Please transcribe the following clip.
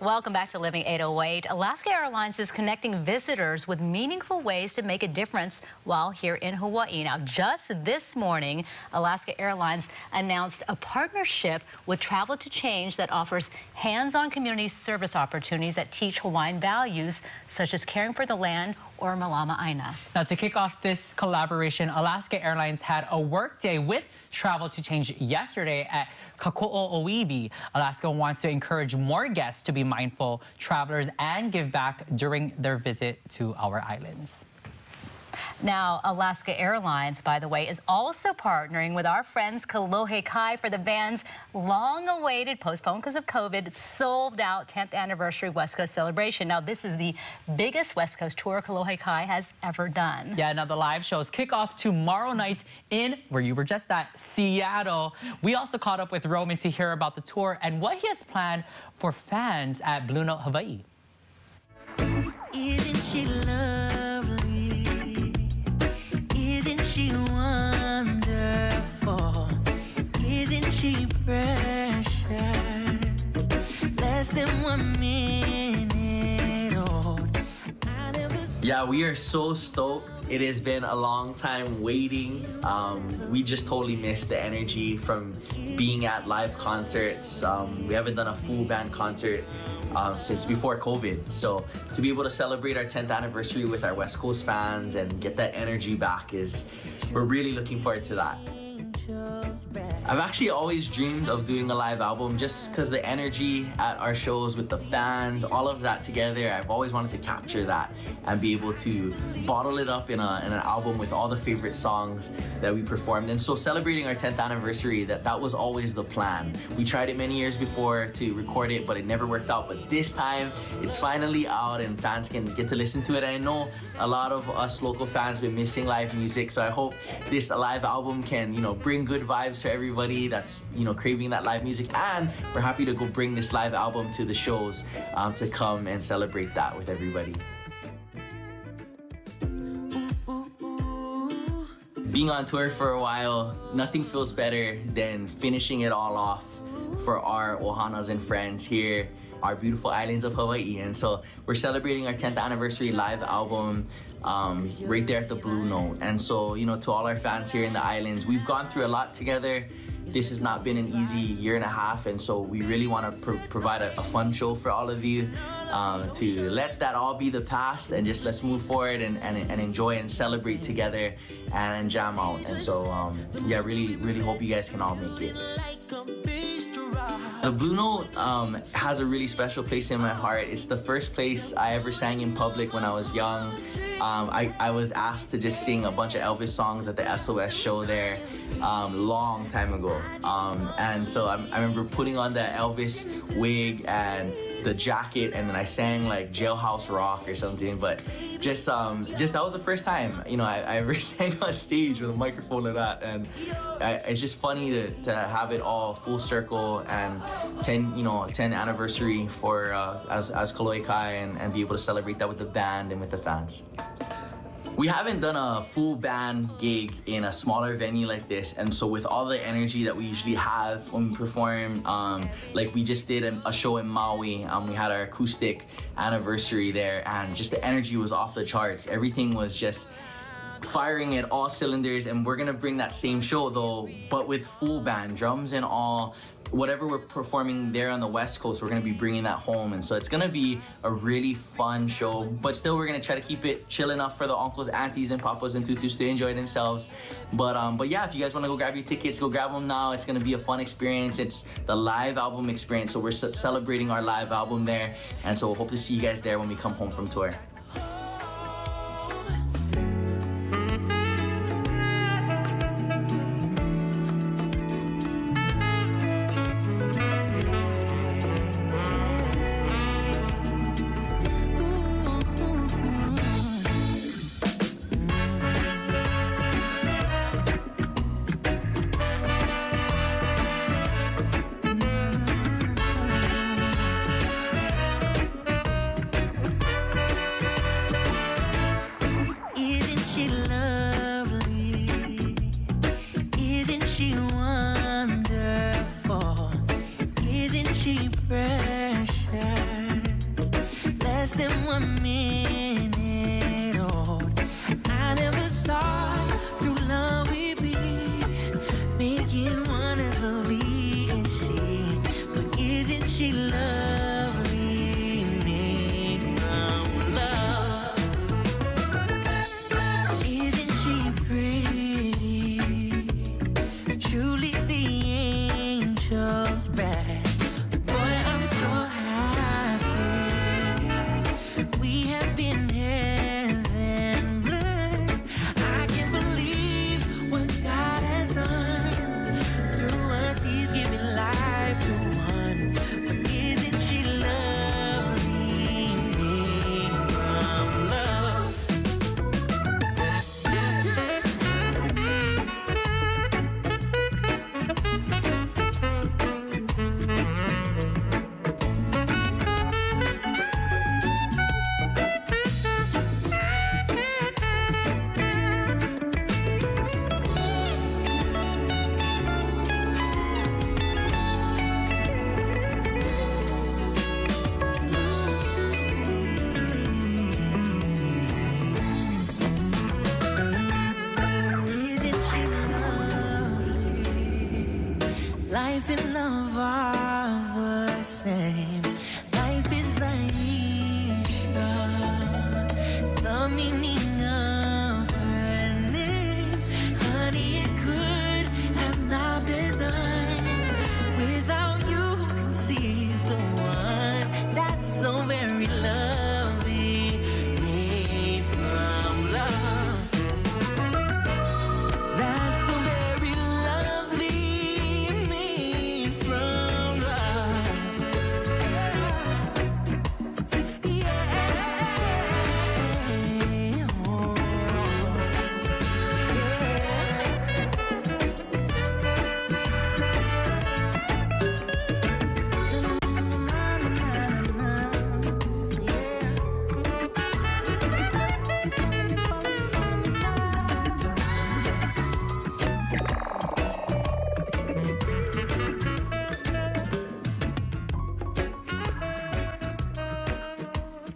Welcome back to Living 808. Alaska Airlines is connecting visitors with meaningful ways to make a difference while here in Hawaii. Now, just this morning, Alaska Airlines announced a partnership with Travel to Change that offers hands-on community service opportunities that teach Hawaiian values, such as caring for the land or Malama Aina. Now, to kick off this collaboration, Alaska Airlines had a work day with Travel to Change yesterday at Kako'oiwi. Alaska wants to encourage more guests to be mindful travelers and give back during their visit to our islands. Now, Alaska Airlines, by the way, is also partnering with our friends Kolohe Kai for the band's long-awaited, postponed because of COVID, sold out 10th anniversary West Coast celebration. Now, this is the biggest West Coast tour Kolohe Kai has ever done. Yeah, now the live shows kick off tomorrow night in, where you were just at, Seattle. We also caught up with Roman to hear about the tour and what he has planned for fans at Blue Note Hawaii. Isn't she she she precious? Less than one minute old. Yeah, we are so stoked. It has been a long time waiting. Um, we just totally missed the energy from being at live concerts. Um, we haven't done a full band concert um, since before COVID. So to be able to celebrate our 10th anniversary with our West Coast fans and get that energy back is, we're really looking forward to that. I've actually always dreamed of doing a live album just because the energy at our shows with the fans, all of that together, I've always wanted to capture that and be able to bottle it up in, a, in an album with all the favorite songs that we performed. And so celebrating our 10th anniversary, that, that was always the plan. We tried it many years before to record it, but it never worked out. But this time, it's finally out and fans can get to listen to it. And I know a lot of us local fans been missing live music, so I hope this live album can, you know, bring good vibes to everybody that's, you know, craving that live music. And we're happy to go bring this live album to the shows um, to come and celebrate that with everybody. Being on tour for a while, nothing feels better than finishing it all off for our Ohanas and friends here our beautiful islands of Hawaii. And so we're celebrating our 10th anniversary live album um, right there at the Blue Note. And so, you know, to all our fans here in the islands, we've gone through a lot together. This has not been an easy year and a half, and so we really want to provide a, a, fun show for all of you um, to let that all be the past and just let's move forward and, and, and enjoy and celebrate together and jam out. And so, um, yeah, really, really hope you guys can all make it. The Blue Note um, has a really special place in my heart. It's the first place I ever sang in public when I was young. Um, I, I was asked to just sing a bunch of Elvis songs at the SOS show there um, long time ago. Um, and so I, I remember putting on that Elvis wig and the jacket and then I sang like Jailhouse Rock or something. But just um just that was the first time you know I, I ever sang on stage with a microphone like that, and I, it's just funny to, to have it all full circle and 10 you know 10 anniversary for uh, as as Kolohe Kai and, and be able to celebrate that with the band and with the fans. We haven't done a full band gig in a smaller venue like this, and so with all the energy that we usually have when we perform, um, like we just did a, a show in Maui, um, we had our acoustic anniversary there, and just the energy was off the charts. Everything was just firing at all cylinders and we're gonna bring that same show though but with full band drums and all whatever we're performing there on the west coast we're to be bringing that home and so it's to be a really fun show. But still we're to try to keep it chill enough for the uncles aunties and papas and tutus to enjoy themselves. But um but yeah if you guys want to go grab your tickets go grab them now. It's to be a fun experience. It's the live album experience so we're celebrating our live album there and so we'll hope to see you guys there when we come home from tour she precious? Less than one minute old. I never thought through love we'd be making one as lovely as she. But isn't she love? angels' best. do. life and love are the same. Life is Aisha, the meaning.